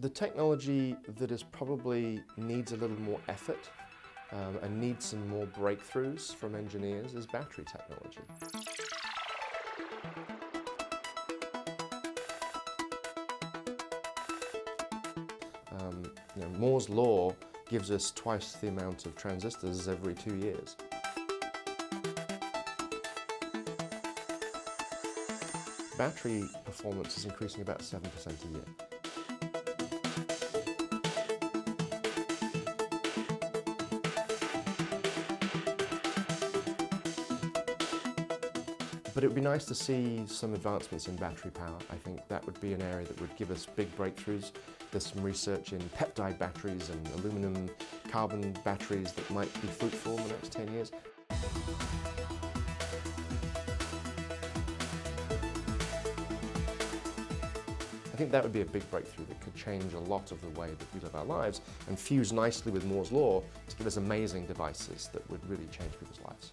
The technology that is probably needs a little more effort um, and needs some more breakthroughs from engineers is battery technology. Um, you know, Moore's law gives us twice the amount of transistors every two years. Battery performance is increasing about 7% a year. But it would be nice to see some advancements in battery power. I think that would be an area that would give us big breakthroughs. There's some research in peptide batteries and aluminum carbon batteries that might be fruitful in the next 10 years. I think that would be a big breakthrough that could change a lot of the way that we live our lives and fuse nicely with Moore's law to give us amazing devices that would really change people's lives.